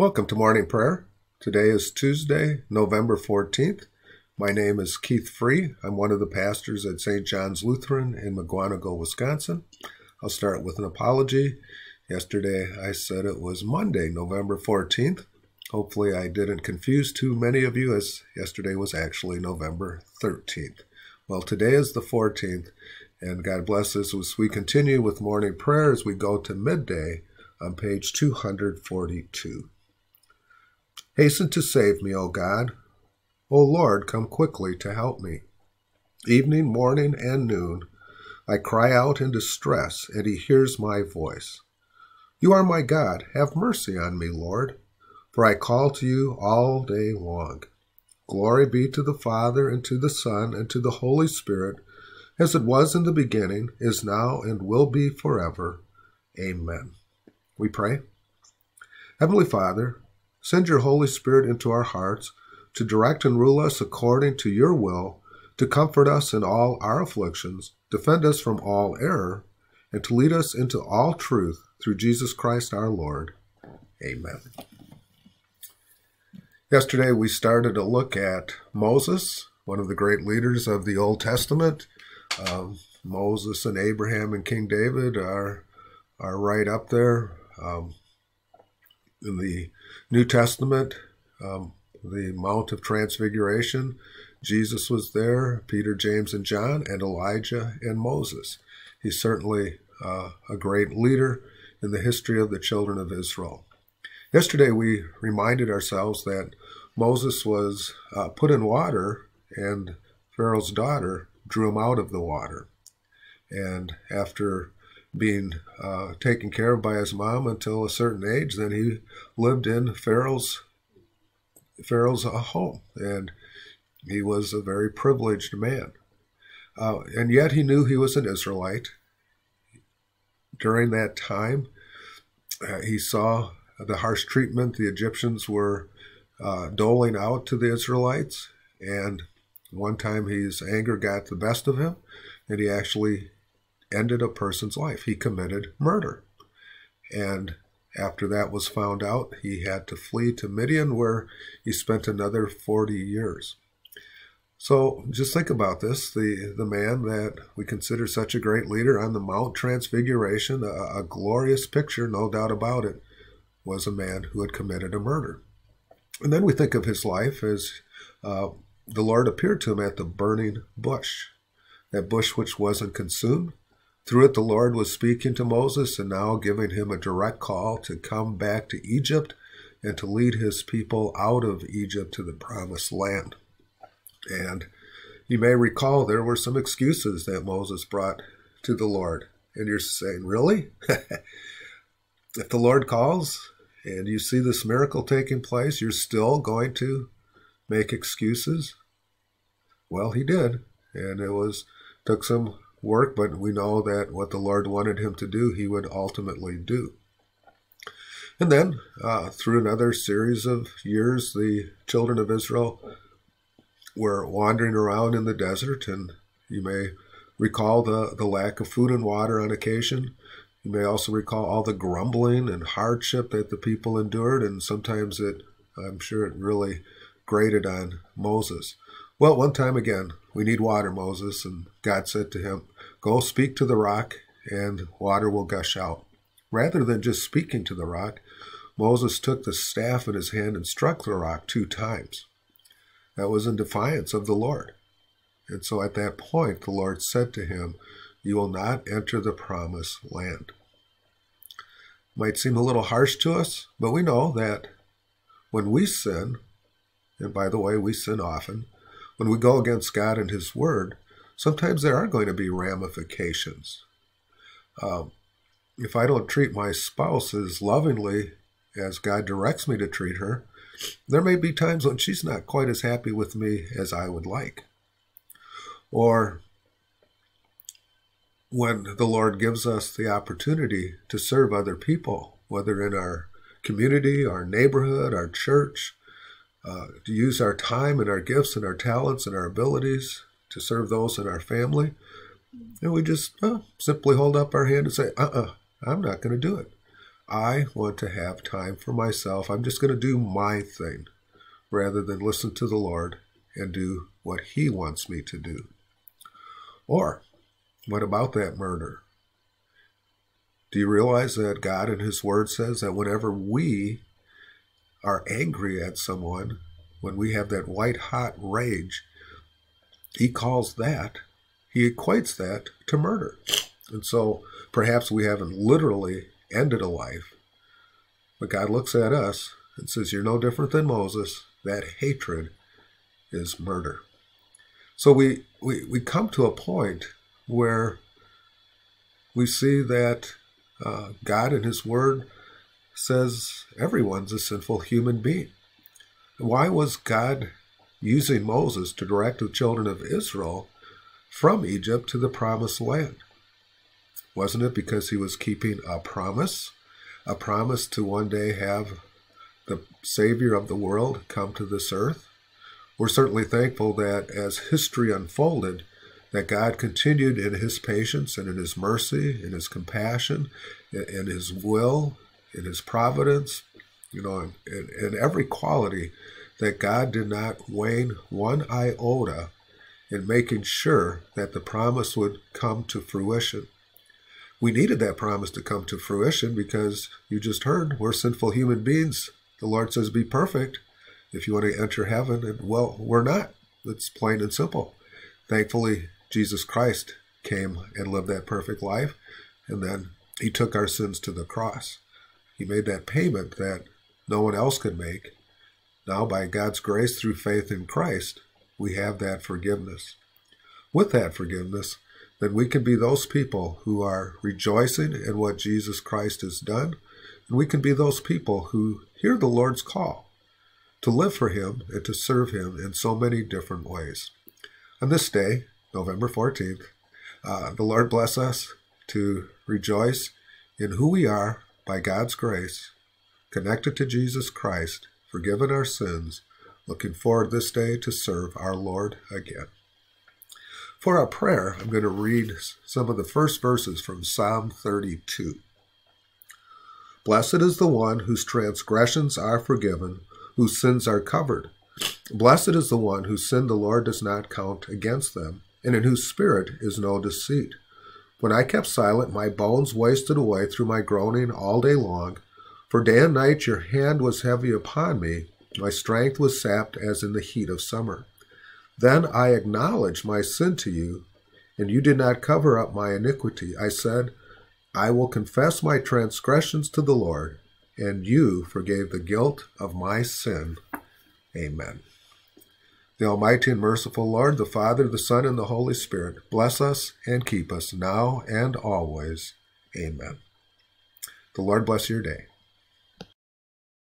Welcome to morning prayer. Today is Tuesday, November 14th. My name is Keith Free. I'm one of the pastors at St. John's Lutheran in Mukwonago, Wisconsin. I'll start with an apology. Yesterday I said it was Monday, November 14th. Hopefully I didn't confuse too many of you as yesterday was actually November 13th. Well, today is the 14th, and God bless us as we continue with morning prayer as we go to midday on page 242. Hasten to save me, O God. O Lord, come quickly to help me. Evening, morning, and noon, I cry out in distress, and he hears my voice. You are my God. Have mercy on me, Lord, for I call to you all day long. Glory be to the Father, and to the Son, and to the Holy Spirit, as it was in the beginning, is now, and will be forever. Amen. We pray. Heavenly Father, Send your Holy Spirit into our hearts to direct and rule us according to your will, to comfort us in all our afflictions, defend us from all error, and to lead us into all truth through Jesus Christ our Lord. Amen. Yesterday we started a look at Moses, one of the great leaders of the Old Testament. Um, Moses and Abraham and King David are are right up there. Um, in the New Testament, um, the Mount of Transfiguration, Jesus was there, Peter, James, and John, and Elijah and Moses. He's certainly uh, a great leader in the history of the children of Israel. Yesterday, we reminded ourselves that Moses was uh, put in water, and Pharaoh's daughter drew him out of the water. And after being uh, taken care of by his mom until a certain age. Then he lived in Pharaoh's Pharaoh's uh, home, and he was a very privileged man. Uh, and yet he knew he was an Israelite. During that time, uh, he saw the harsh treatment the Egyptians were uh, doling out to the Israelites, and one time his anger got the best of him, and he actually ended a person's life. He committed murder. And after that was found out, he had to flee to Midian, where he spent another 40 years. So just think about this the, the man that we consider such a great leader on the Mount Transfiguration, a, a glorious picture, no doubt about it, was a man who had committed a murder. And then we think of his life as uh, the Lord appeared to him at the burning bush, that bush which wasn't consumed, through it, the Lord was speaking to Moses and now giving him a direct call to come back to Egypt and to lead his people out of Egypt to the promised land. And you may recall there were some excuses that Moses brought to the Lord. And you're saying, Really? if the Lord calls and you see this miracle taking place, you're still going to make excuses? Well, he did. And it was took some work, but we know that what the Lord wanted him to do, he would ultimately do. And then, uh, through another series of years, the children of Israel were wandering around in the desert, and you may recall the, the lack of food and water on occasion. You may also recall all the grumbling and hardship that the people endured, and sometimes it, I'm sure it really grated on Moses. Well, one time again, we need water, Moses. And God said to him, Go speak to the rock, and water will gush out. Rather than just speaking to the rock, Moses took the staff in his hand and struck the rock two times. That was in defiance of the Lord. And so at that point, the Lord said to him, You will not enter the promised land. Might seem a little harsh to us, but we know that when we sin, and by the way, we sin often, when we go against God and His Word, sometimes there are going to be ramifications. Um, if I don't treat my spouse as lovingly as God directs me to treat her, there may be times when she's not quite as happy with me as I would like. Or when the Lord gives us the opportunity to serve other people, whether in our community, our neighborhood, our church, uh, to use our time and our gifts and our talents and our abilities to serve those in our family. And we just uh, simply hold up our hand and say, uh uh-uh, uh, i am not going to do it. I want to have time for myself. I'm just going to do my thing rather than listen to the Lord and do what He wants me to do. Or, what about that murder? Do you realize that God in His Word says that whenever we are angry at someone, when we have that white hot rage, He calls that, He equates that to murder. And so perhaps we haven't literally ended a life, but God looks at us and says, You're no different than Moses. That hatred is murder. So we, we, we come to a point where we see that uh, God in His Word says everyone's a sinful human being. Why was God using Moses to direct the children of Israel from Egypt to the promised land? Wasn't it because he was keeping a promise? A promise to one day have the Savior of the world come to this earth? We're certainly thankful that as history unfolded, that God continued in his patience and in his mercy, in his compassion, in his will, in his providence, you know, in, in, in every quality that God did not wane one iota in making sure that the promise would come to fruition. We needed that promise to come to fruition because you just heard we're sinful human beings. The Lord says, Be perfect if you want to enter heaven. And well, we're not. It's plain and simple. Thankfully, Jesus Christ came and lived that perfect life, and then he took our sins to the cross. He made that payment that no one else could make. Now, by God's grace through faith in Christ, we have that forgiveness. With that forgiveness, then we can be those people who are rejoicing in what Jesus Christ has done, and we can be those people who hear the Lord's call to live for Him and to serve Him in so many different ways. On this day, November 14th. Uh, the Lord bless us to rejoice in who we are by God's grace, connected to Jesus Christ, forgiven our sins, looking forward this day to serve our Lord again. For our prayer, I'm going to read some of the first verses from Psalm 32. Blessed is the one whose transgressions are forgiven, whose sins are covered. Blessed is the one whose sin the Lord does not count against them and in whose spirit is no deceit. When I kept silent, my bones wasted away through my groaning all day long. For day and night your hand was heavy upon me, my strength was sapped as in the heat of summer. Then I acknowledged my sin to you, and you did not cover up my iniquity. I said, I will confess my transgressions to the Lord, and you forgave the guilt of my sin. Amen. The Almighty and merciful Lord, the Father, the Son, and the Holy Spirit, bless us and keep us now and always. Amen. The Lord bless your day.